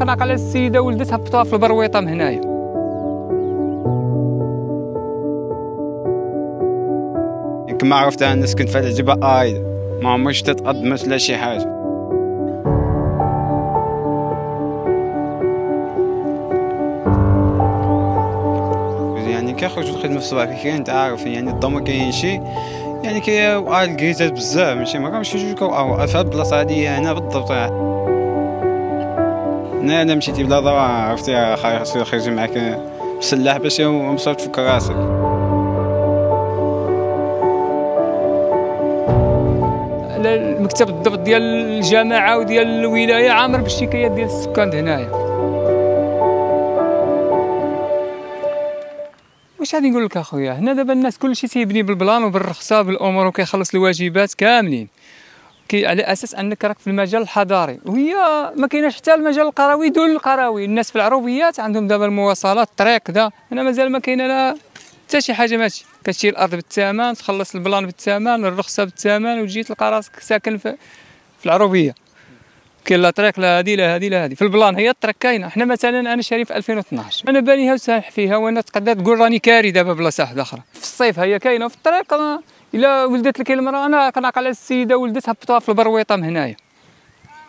كنعقل على السيدة ولدتها هبطوها في البرويطة من هنايا. كما عرفت أنا نسكن في العجبه آيد. ما عمرش تتقدمت لا شي حاجة. كيخرجوا الخدمه في الصباح بكري انت عارف يعني الضو ما كاين شي يعني كي وقال كريزات بزاف ماشي ما كانش جوج كو في البلاصة هادي هنا بالضبط. أنا أنا مشيتي بلا ضوء عرفتي خاصني نخرج معاك بسلاح باش مصاب تفك راسك. المكتب الضبط ديال الجماعه وديال الولاية عامر بالشكايات ديال السكان هنايا. واش غادي نقول لك أخويا؟ هنا دابا الناس كلشي تيبني بالبلان وبالرخصه بالامور وكيخلص الواجبات كاملين. كي على أساس أنك راك في المجال الحضاري وهي ما كايناش حتى المجال القروي donc القروي الناس في العروبيات عندهم دابا المواصلات الطريق كذا هنا مازال ما كاينة لا حتى شي حاجة ماشي كتشري الأرض بالثمن تخلص ال plan بالثمن الرخصة بالثمن وتجي تلقى راسك ساكن في, في العروبية. كاين لا طريق لا هذه لا هذه لا هذه. في ال plan هي الطريق كاينة حنا مثلا أنا شاري في 2012 أنا بانيها وساح فيها وأنا تقدر تقول راني كاري دابا بلا واحدة أخرى في الصيف هي كاينة وفي الطريق إلا ولدت لك المرأة أنا كنعقل على السيدة ولدت هبطوها في البرويطة من هنايا.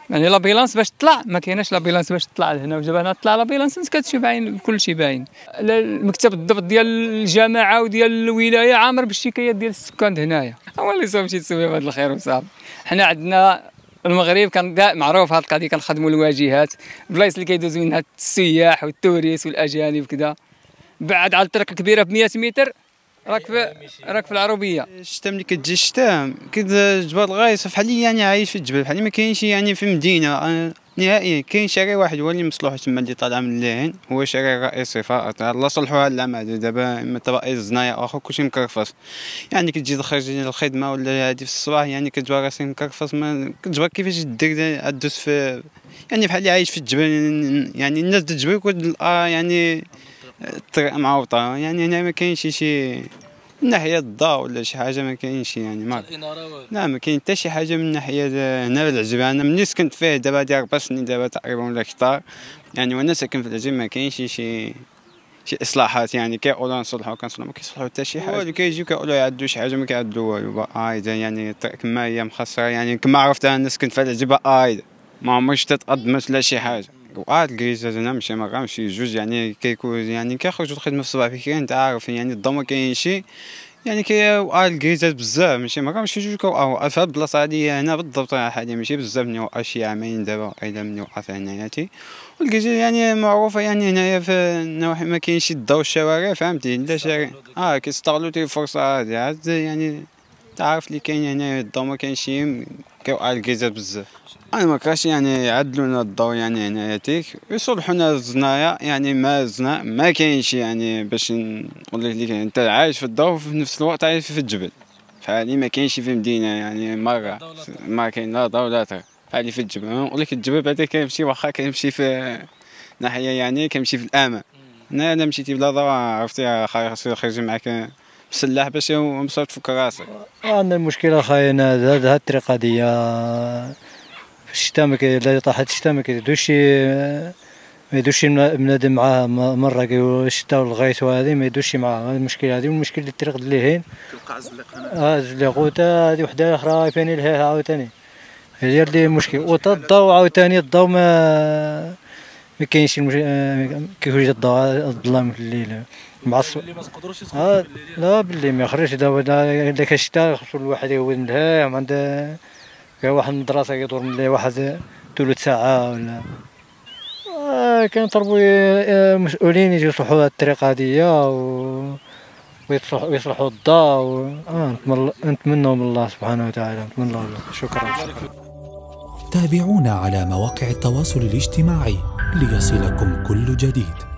يعني l'ambulance باش تطلع ما كايناش l'ambulance باش تطلع لهنا. وجاب هنا تطلع l'ambulance انت كتشوف باين كل شيء باين. المكتب الضبط ديال الجماعه وديال الولاية عامر بالشكايات ديال السكان هنايا. هو اللي شي تسوي هذا الخير وصافي حنا عندنا المغرب كان معروف هذه القضية كنخدموا الواجهات بلايص اللي كيدوزو منها السياح وال touristes والأجانب كذا بعد على الطريق الكبيرة ب 100 متر راك في راك في العروبية. الشتاء ملي كتجي الشتاء كذا جبال الغايص بحال يعني عايش في الجبل بحال ما كاينش يعني في مدينة نهائيا كاين شارع واحد هو اللي مصلوح تما اللي طالع من اللين هو شارع الرئيسي فقط الله صلحوها العام دابا اما طبقه هنايا آخر كلشي مكرفص. يعني كتجي تخرج للخدمه ولا هادي في الصباح يعني كتجبر راسك مكرفص ما كتجبر كيفاش دير تدوز في يعني بحال اللي عايش في الجبل يعني الناس تجبر آه، يعني معوطة. يعني هنا ما كاينش شي من ناحية الضوء ولا شي حاجة ما كاينش يعني ما لا ما كاين حتى شي حاجة من ناحية هنا العجبه أنا ملي سكنت فيه دابا هادي أربع سنين دابا تقريبا ولا أكثر يعني وأنا ساكن في العجب ما كاينش شي شي إصلاحات يعني كيقولوا نصلحوا كنصلحوا ما كيصلحوا حتى شي حاجة. كيجيو كيقولوا يعدوا شي حاجة ما كيعدوا والو أيضا يعني كما هي مخسرة. يعني كما عرفت أنا سكنت في العجبه أيضا ما عمرش تتقدمت لا شي حاجة. وقعت الكريساجات هنا ماشي مرة ماشي جوج يعني كيكون يعني كيخرجوا الخدمة في الصباح بكري انت عارف يعني الضو ما كاينش يعني كي وقع الكريساجات بزاف ماشي مرة ماشي جوج كوقعوا في هاد البلاصة هادي هنا بالضبط حاجة ماشي بزاف مني وقع شي عامين دابا أيضا مني وقع في عناياتي والكريساجات يعني معروفة يعني هنايا في النواحي ما كاينش الضو الشوارع فهمتي؟ لا شارع آه كيستغلوا تي الفرصة هادي يعني تعرف اللي كاين هنا الضو ما كاينش كيوقع الكريزات بزاف. أنا ما كاش يعني يعدلوا لنا الضوء يعني هنايا تيك. يصلحوا لنا الزنايا يعني ما زنا ما كاينش يعني باش نقول لك أنت عايش في الضوء وفي نفس الوقت عايش في الجبل. فهذه ما كاينش في المدينة يعني مرة. ما كاين لا ضوء لا تر هذه في الجبل. نقول لك الجبل بعدا كيمشي واخا كيمشي في ناحية يعني كيمشي في الامان أنا أنا مشيتي بلا ضوء عرفتي خاصني نخرج معاك بسلاح باش مصاب تفك راسك. عندنا المشكلة خاينه هذه الطريقة دي في الشتاء ما لا طاحت الشتاء ما كيدوش ما يدوش بنادم معاه مرة الشتاء والغيث وهذه ما يدوش معاه. المشكلة هذه والمشكل اللي الطريق اللي هين آه زليقوتا هذه وحدة أخرى ثاني لها عاوتاني. هي اللي المشكل وتا الضوء عاوتاني الضوء ما ما كاينش المش... كيفاش الضوء الظلام في الليل. معصب آه لا باللي ما يخرجش دابا داك الشتاء خصو الواحد يهود لها. عند واحد المدرسة كيدور ملي واحد ثلث ساعة ولا آه كنطلبوا مسؤولين يجيو يصلحوا هاد الطريقة هاديا و ويصلحوا الضوء و... آه نتمنوا من الله سبحانه وتعالى. نتمنى الله شكرا. تابعونا على مواقع التواصل الاجتماعي. ليصلكم كل جديد.